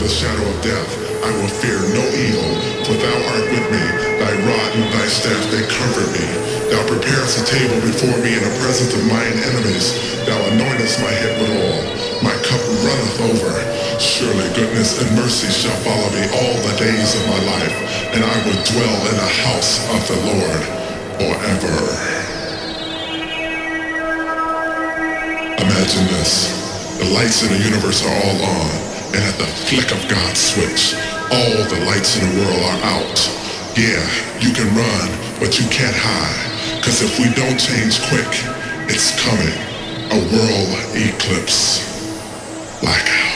the shadow of death, I will fear no evil, for thou art with me, thy rod and thy staff, they comfort me. Thou preparest a table before me in the presence of mine enemies, thou anointest my head with oil, my cup runneth over. Surely goodness and mercy shall follow me all the days of my life, and I will dwell in the house of the Lord forever. Imagine this. The lights in the universe are all on and at the flick of God's switch, all the lights in the world are out. Yeah, you can run, but you can't hide, cause if we don't change quick, it's coming. A world eclipse. Blackout.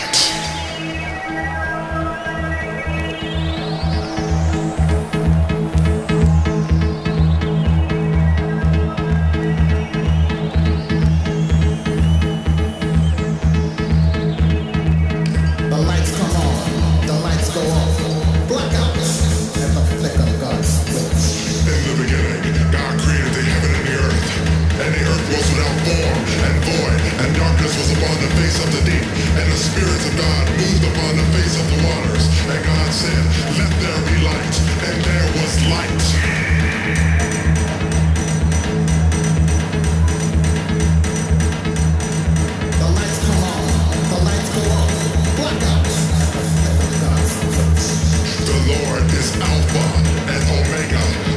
Lord is Alpha and Omega.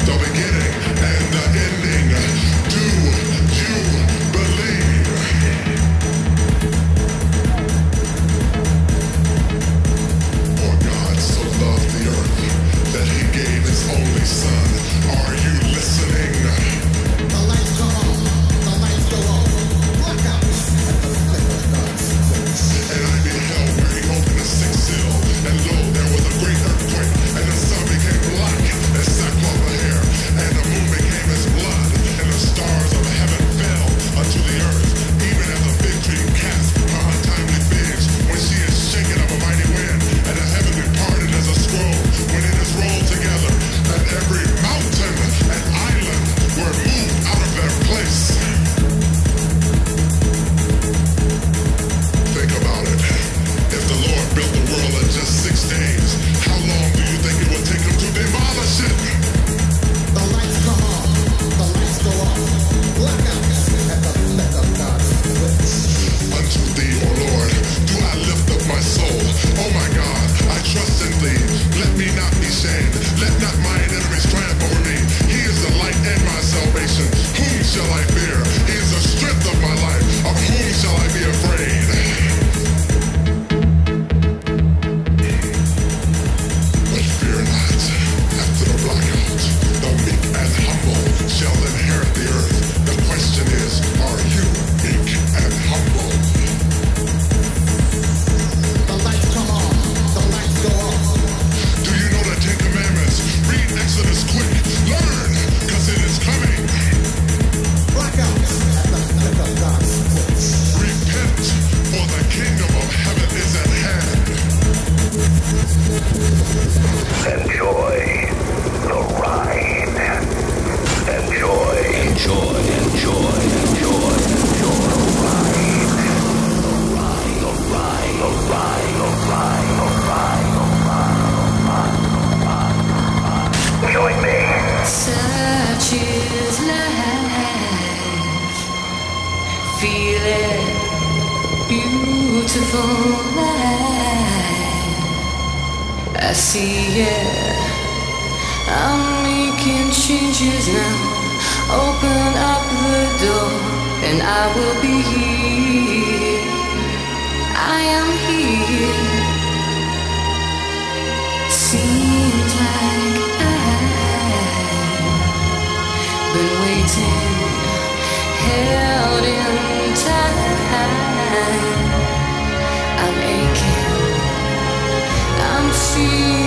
feel it beautiful now i see you. I'm making changes now. Open up the door and i will be been waiting, held in. I'm aching. I'm feeling.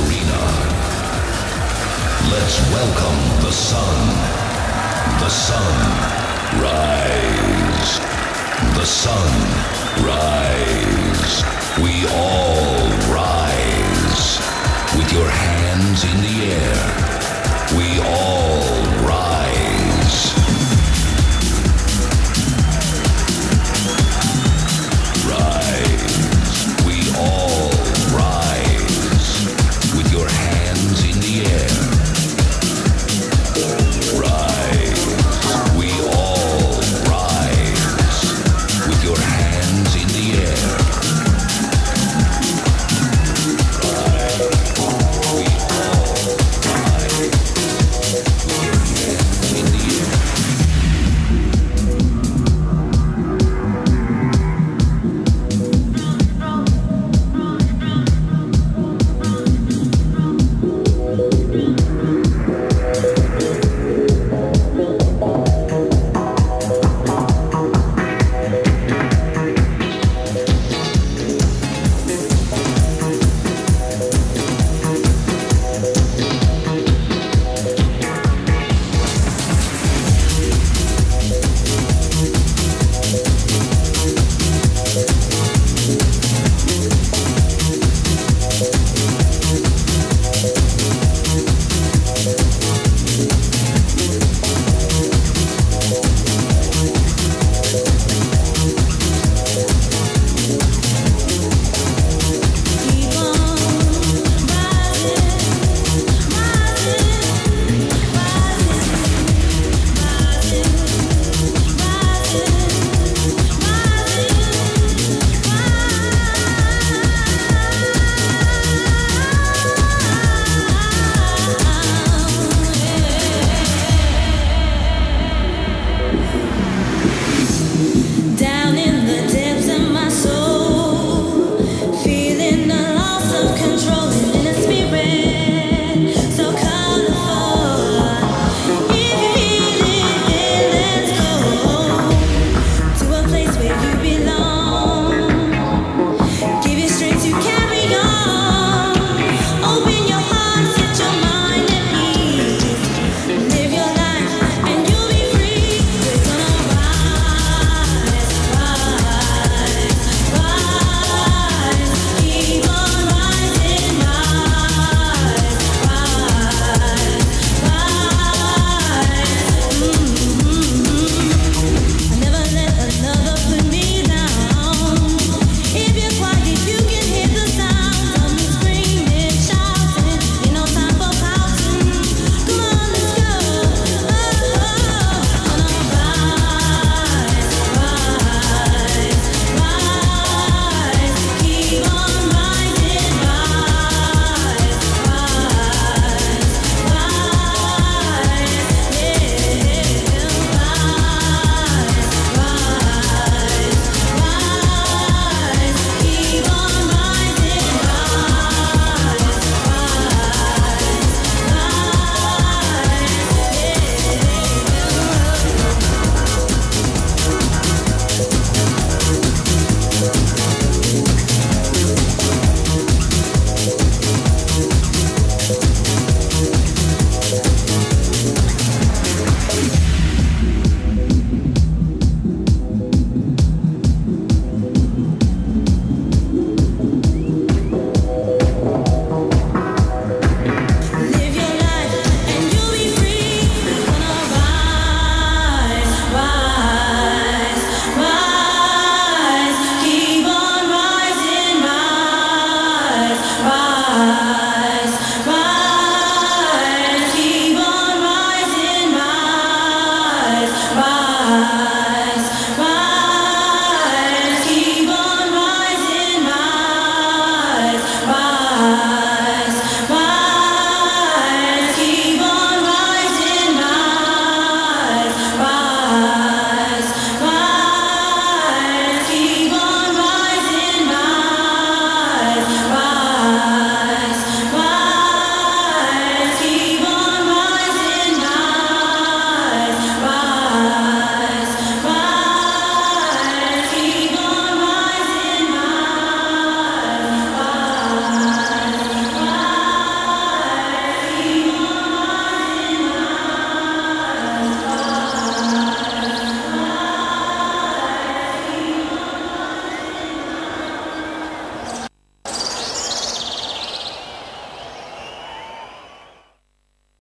arena. Let's welcome the sun. The sun rise. The sun rise. We all rise. With your hands in the air, we all